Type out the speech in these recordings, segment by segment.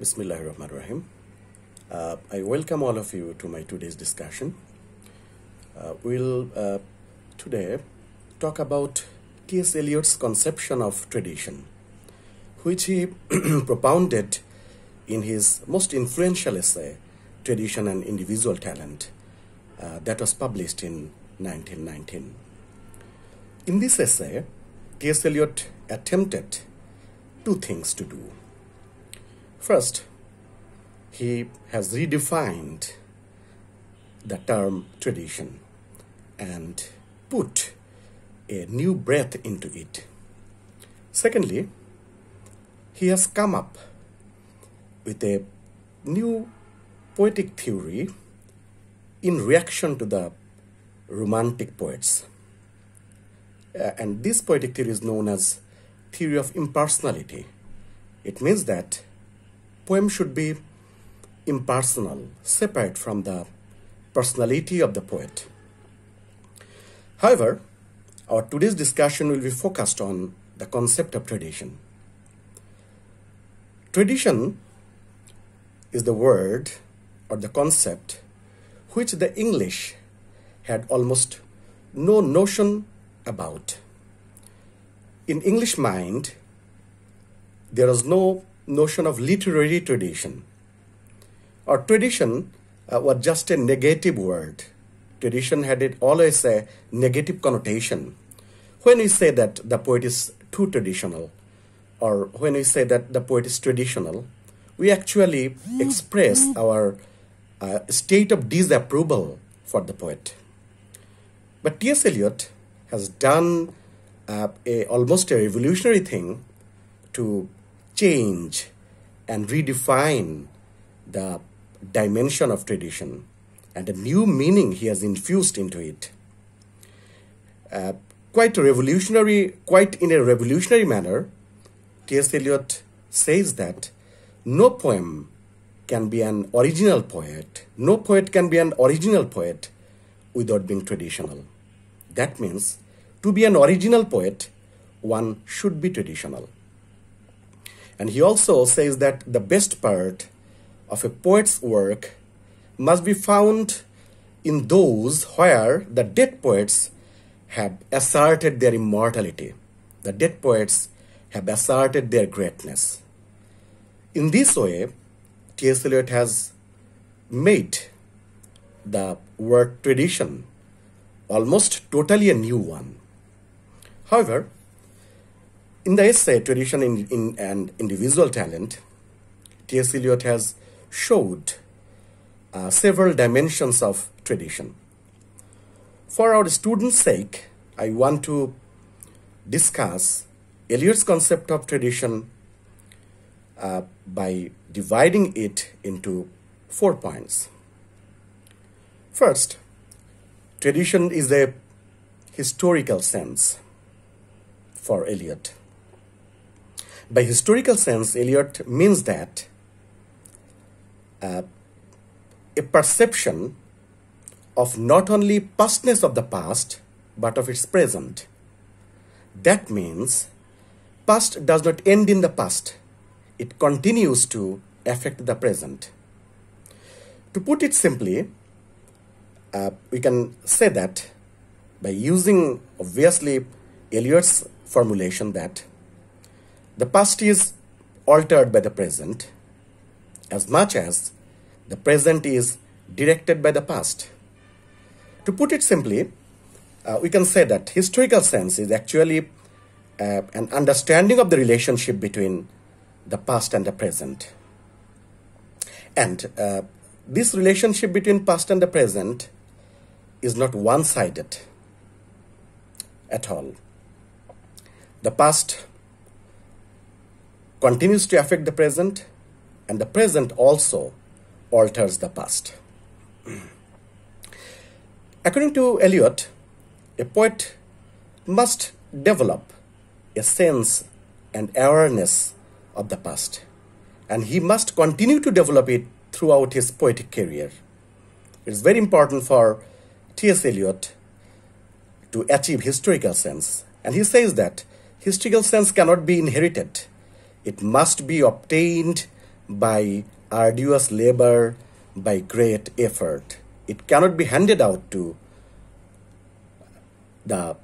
Bismillahirrahmanirrahim. Uh, I welcome all of you to my today's discussion. Uh, we'll uh, today talk about T.S. Eliot's conception of tradition, which he propounded in his most influential essay, Tradition and Individual Talent, uh, that was published in 1919. In this essay, T.S. Eliot attempted two things to do. First, he has redefined the term tradition and put a new breath into it. Secondly, he has come up with a new poetic theory in reaction to the romantic poets. Uh, and this poetic theory is known as theory of impersonality. It means that poem should be impersonal, separate from the personality of the poet. However, our today's discussion will be focused on the concept of tradition. Tradition is the word or the concept which the English had almost no notion about. In English mind, there was no notion of literary tradition. Or tradition uh, was just a negative word. Tradition had it always a negative connotation. When we say that the poet is too traditional, or when we say that the poet is traditional, we actually express our uh, state of disapproval for the poet. But T.S. Eliot has done uh, a, almost a revolutionary thing to change and redefine the dimension of tradition and a new meaning he has infused into it. Uh, quite a revolutionary, quite in a revolutionary manner, T.S. Eliot says that no poem can be an original poet, no poet can be an original poet without being traditional. That means to be an original poet, one should be traditional. And he also says that the best part of a poet's work must be found in those where the dead poets have asserted their immortality. The dead poets have asserted their greatness. In this way, T.S. Eliot has made the word tradition almost totally a new one. However, in the essay Tradition in, in, and Individual Talent, T.S. Eliot has showed uh, several dimensions of tradition. For our students' sake, I want to discuss Eliot's concept of tradition uh, by dividing it into four points. First, tradition is a historical sense for Eliot. By historical sense, Eliot means that uh, a perception of not only pastness of the past, but of its present. That means past does not end in the past. It continues to affect the present. To put it simply, uh, we can say that by using obviously Eliot's formulation that the past is altered by the present as much as the present is directed by the past. To put it simply, uh, we can say that historical sense is actually uh, an understanding of the relationship between the past and the present. And uh, this relationship between past and the present is not one sided at all. The past continues to affect the present, and the present also alters the past. According to Eliot, a poet must develop a sense and awareness of the past, and he must continue to develop it throughout his poetic career. It is very important for T.S. Eliot to achieve historical sense, and he says that historical sense cannot be inherited it must be obtained by arduous labor, by great effort. It cannot be handed out to the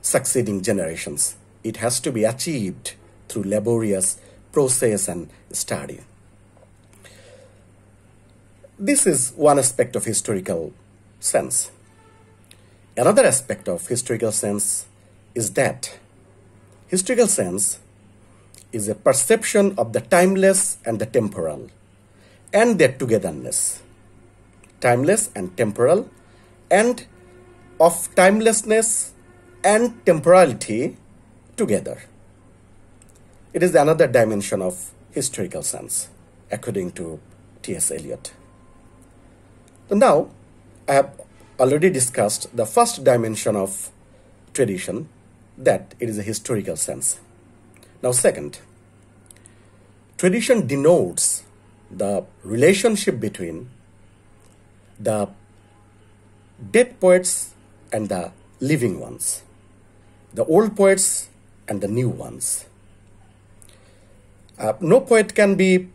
succeeding generations. It has to be achieved through laborious process and study. This is one aspect of historical sense. Another aspect of historical sense is that historical sense is a perception of the timeless and the temporal and their togetherness. Timeless and temporal and of timelessness and temporality together. It is another dimension of historical sense, according to T.S. Eliot. So Now, I have already discussed the first dimension of tradition, that it is a historical sense. Now, second, tradition denotes the relationship between the dead poets and the living ones, the old poets and the new ones. Uh, no poet can be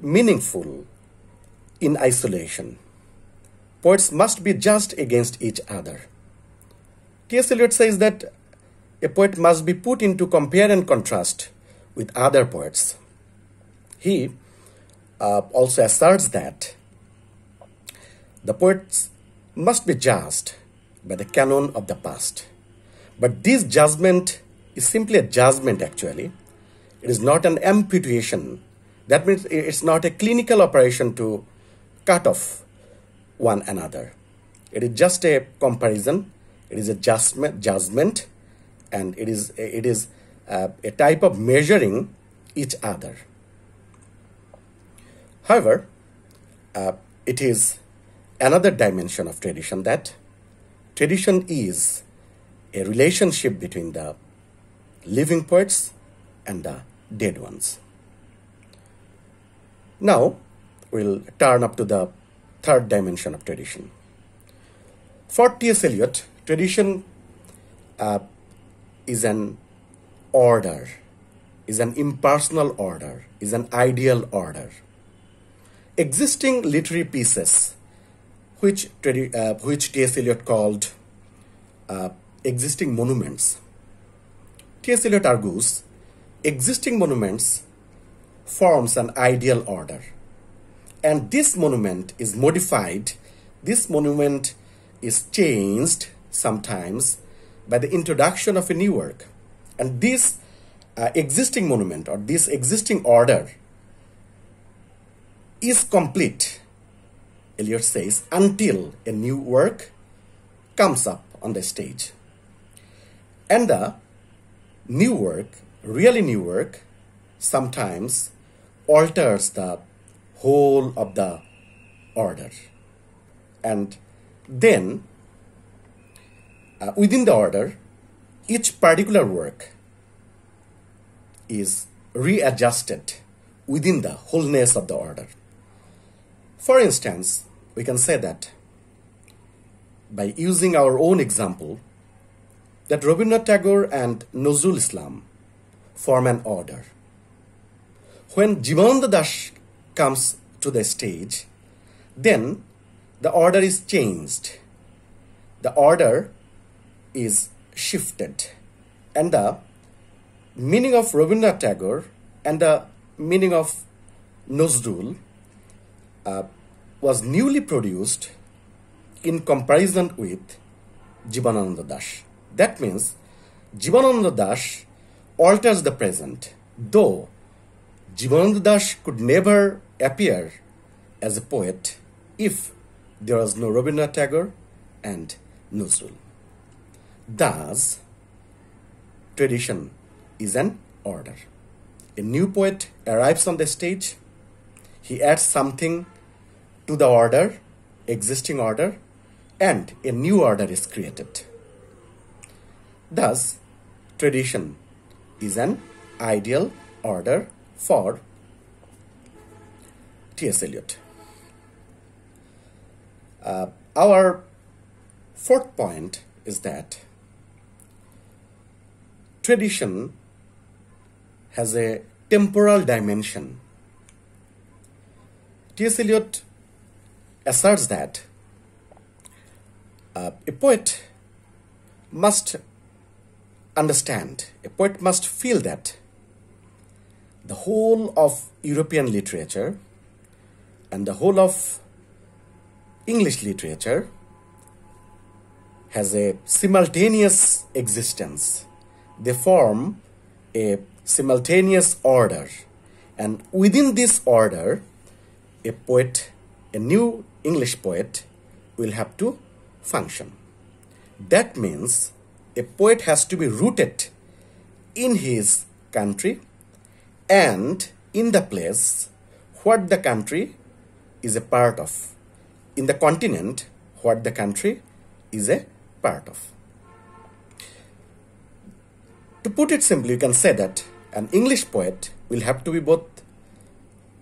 meaningful in isolation. Poets must be just against each other. T.S. Eliot says that a poet must be put into compare and contrast with other poets. He uh, also asserts that the poets must be judged by the canon of the past. But this judgment is simply a judgment, actually. It is not an amputation. That means it's not a clinical operation to cut off one another. It is just a comparison. It is a judgment, judgment and it is, it is uh, a type of measuring each other. However, uh, it is another dimension of tradition that tradition is a relationship between the living poets and the dead ones. Now, we'll turn up to the third dimension of tradition. For T.S. Eliot, tradition uh, is an order, is an impersonal order, is an ideal order. Existing literary pieces, which, uh, which T.S. Eliot called uh, existing monuments. T.S. Eliot argues existing monuments forms an ideal order and this monument is modified this monument is changed sometimes by the introduction of a new work and this uh, existing monument or this existing order is complete eliot says until a new work comes up on the stage and the new work really new work sometimes alters the whole of the order. And then, uh, within the order, each particular work is readjusted within the wholeness of the order. For instance, we can say that by using our own example, that Rabindranath Tagore and Nazrul Islam form an order. When Jivananda Das comes to the stage, then the order is changed. The order is shifted. And the meaning of Rabindranath Tagore and the meaning of Nazrul uh, was newly produced in comparison with Jivananda Das. That means Jivananda Das alters the present, though Jivananda Das could never appear as a poet if there was no Rabindranath Tagore and Nazrul. Thus, tradition is an order. A new poet arrives on the stage, he adds something to the order, existing order, and a new order is created. Thus, tradition is an ideal order for T.S. Eliot. Uh, our fourth point is that tradition has a temporal dimension T.S. Eliot asserts that uh, a poet must understand, a poet must feel that the whole of European literature and the whole of English literature has a simultaneous existence. They form a simultaneous order. And within this order, a poet, a new English poet, will have to function. That means a poet has to be rooted in his country and in the place what the country is a part of. In the continent, what the country is a part of. To put it simply, you can say that an English poet will have to be both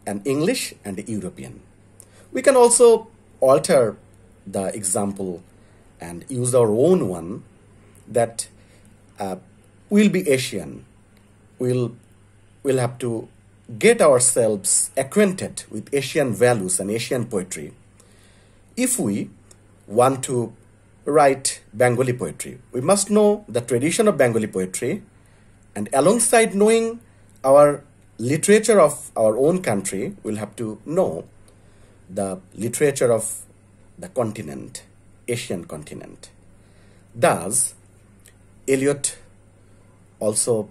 an English and a European. We can also alter the example and use our own one that uh, will be Asian. We'll, we'll have to get ourselves acquainted with Asian values and Asian poetry. If we want to write Bengali poetry, we must know the tradition of Bengali poetry, and alongside knowing our literature of our own country, we'll have to know the literature of the continent, Asian continent. Thus, Eliot also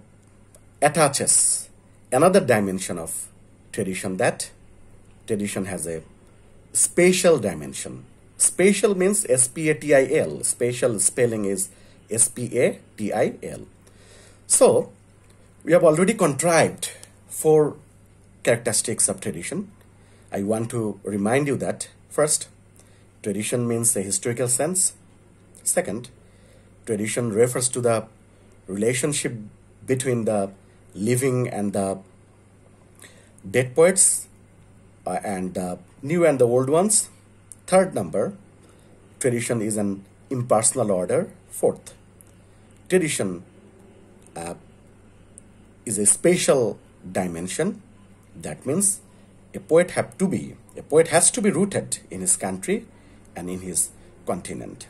attaches another dimension of tradition that tradition has a spatial dimension. Spatial means S-P-A-T-I-L. Spatial spelling is S-P-A-T-I-L. So, we have already contrived four characteristics of tradition. I want to remind you that first, tradition means a historical sense. Second, tradition refers to the relationship between the living and the dead poets uh, and the new and the old ones. Third number, tradition is an impersonal order. Fourth, tradition uh, is a spatial dimension. That means a poet have to be a poet has to be rooted in his country and in his continent.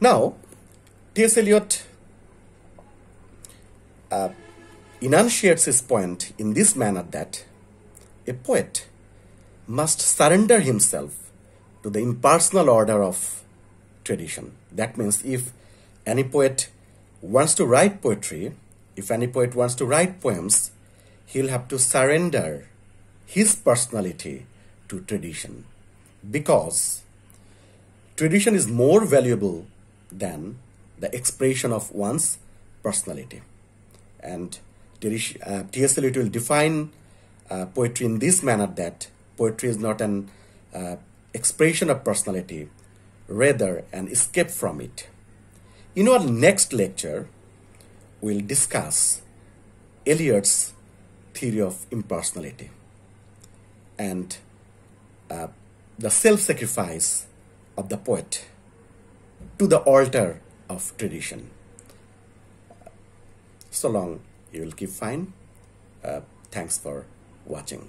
Now, T.S. Eliot uh, enunciates his point in this manner that a poet must surrender himself to the impersonal order of tradition. That means if any poet wants to write poetry, if any poet wants to write poems, he'll have to surrender his personality to tradition because tradition is more valuable than the expression of one's personality. And T.S. Uh, Eliot will define uh, poetry in this manner that poetry is not an uh, expression of personality, rather an escape from it. In our next lecture, we'll discuss Eliot's theory of impersonality and uh, the self-sacrifice of the poet to the altar of tradition. So long, you will keep fine. Uh, thanks for watching.